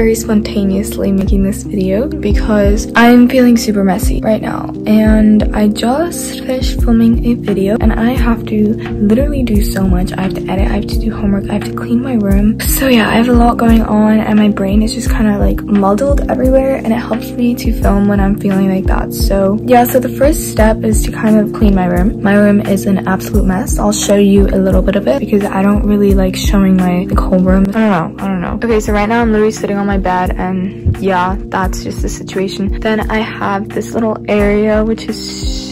very spontaneously making this video because I'm feeling super messy right now. And I just finished filming a video and I have to literally do so much. I have to edit, I have to do homework, I have to clean my room. So yeah, I have a lot going on and my brain is just kind of like muddled everywhere and it helps me to film when I'm feeling like that. So yeah, so the first step is to kind of clean my room. My room is an absolute mess. I'll show you a little bit of it because I don't really like showing my like, whole room. I don't know, I don't know. Okay, so right now I'm literally sitting on my bed and yeah, that's just the situation. Then I have this little area which is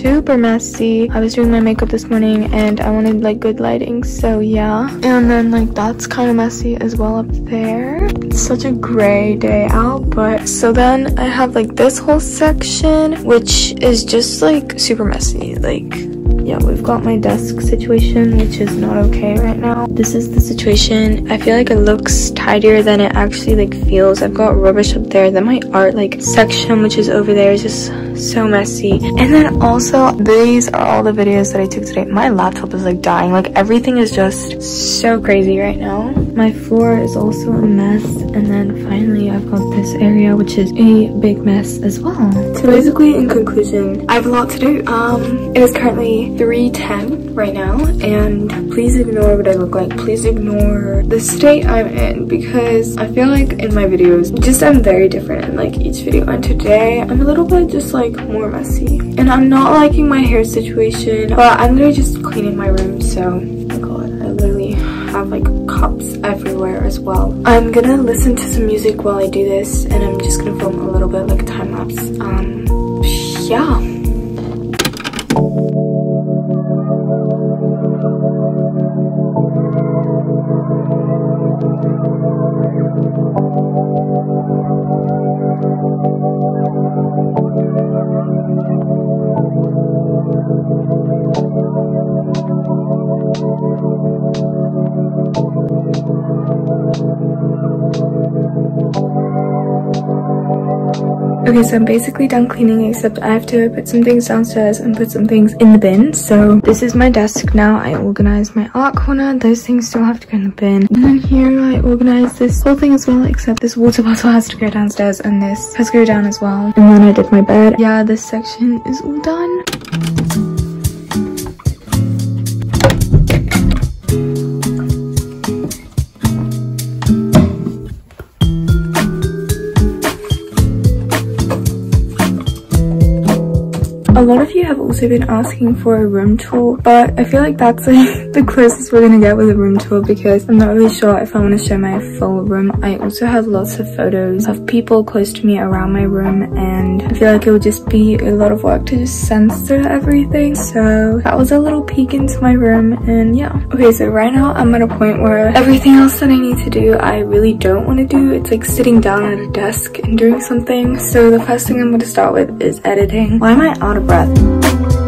super messy. I was doing my makeup this morning and I wanted like good lighting, so yeah. And then like that's kind of messy as well up there. It's such a gray day out, but so then I have like this whole section, which is just like super messy. Like yeah, we've got my desk situation, which is not okay right now. This is the situation. I feel like it looks tidier than it actually like feels. I've got rubbish up there. Then my art like section, which is over there, is just so messy. And then also, these are all the videos that I took today. My laptop is like dying. Like everything is just so crazy right now. My floor is also a mess. And then finally, I've got this area, which is a big mess as well. So basically, in conclusion, I have a lot to do. Um, it is currently 3.10 right now and please ignore what I look like. Please ignore the state I'm in because I feel like in my videos, just I'm very different in like each video and today I'm a little bit just like more messy and I'm not liking my hair situation but I'm literally just clean cleaning my room so god I literally have like cups everywhere as well. I'm gonna listen to some music while I do this and I'm just gonna film a little bit like a time lapse. Um, yeah. Okay, so I'm basically done cleaning except I have to put some things downstairs and put some things in the bin. So this is my desk now. I organized my art corner. Those things still have to go in the bin. And then here I organized this whole thing as well except this water bottle has to go downstairs and this has to go down as well. And then I did my bed. Yeah, this section is all done. A lot of you have also been asking for a room tour, but I feel like that's like the closest we're gonna get with a room tour because I'm not really sure if I want to show my full room. I also have lots of photos of people close to me around my room and I feel like it would just be a lot of work to just censor everything. So that was a little peek into my room and yeah. Okay, so right now I'm at a point where everything else that I need to do, I really don't want to do. It's like sitting down at a desk and doing something. So the first thing I'm going to start with is editing. Why am I out of breath.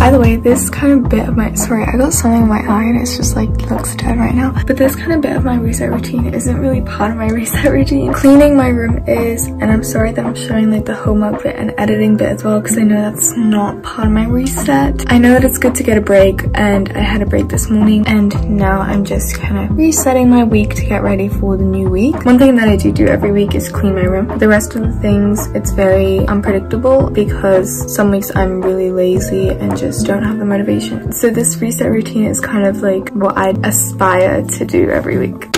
By the way, this kind of bit of my, sorry, I got something in my eye and it's just like looks dead right now. But this kind of bit of my reset routine isn't really part of my reset routine. Cleaning my room is, and I'm sorry that I'm showing like the homework bit and editing bit as well because I know that's not part of my reset. I know that it's good to get a break and I had a break this morning and now I'm just kind of resetting my week to get ready for the new week. One thing that I do do every week is clean my room. The rest of the things, it's very unpredictable because some weeks I'm really lazy and just just don't have the motivation. So this reset routine is kind of like what I aspire to do every week.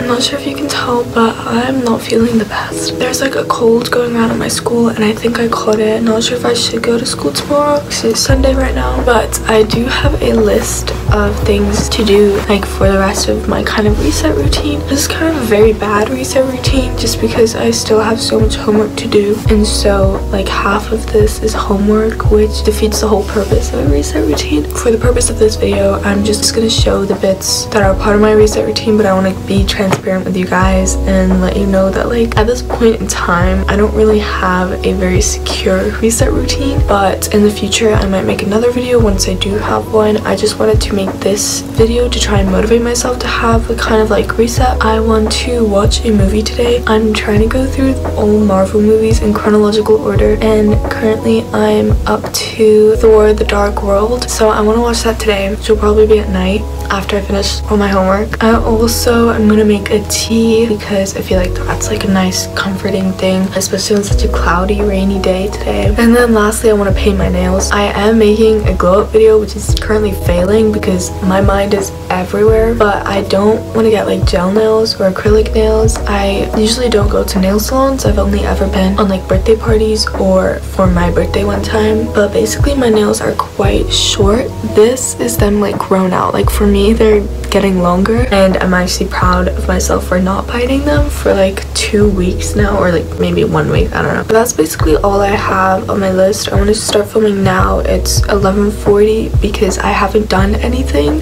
I'm not sure if you but I'm not feeling the best. There's like a cold going around at my school and I think I caught it. Not sure if I should go to school tomorrow because it's Sunday right now. But I do have a list of things to do like for the rest of my kind of reset routine. This is kind of a very bad reset routine just because I still have so much homework to do. And so like half of this is homework which defeats the whole purpose of a reset routine. For the purpose of this video, I'm just gonna show the bits that are part of my reset routine but I want to be transparent with you guys and let you know that like at this point in time I don't really have a very secure reset routine but in the future I might make another video once I do have one. I just wanted to make this video to try and motivate myself to have a kind of like reset. I want to watch a movie today. I'm trying to go through all Marvel movies in chronological order and currently I'm up to Thor the Dark World so I want to watch that today which will probably be at night after I finish all my homework. I also am gonna make a tea because I feel like that's like a nice comforting thing especially on such a cloudy rainy day today. And then lastly I want to paint my nails. I am making a glow up video which is currently failing because my mind is everywhere but I don't want to get like gel nails or acrylic nails. I usually don't go to nail salons. I've only ever been on like birthday parties or for my birthday one time but basically my nails are quite short. This is them like grown out like for me they're getting longer and I'm actually proud of myself for not hiding them for like two weeks now or like maybe one week I don't know. But that's basically all I have on my list. I want to start filming now. It's 11:40 because I haven't done anything.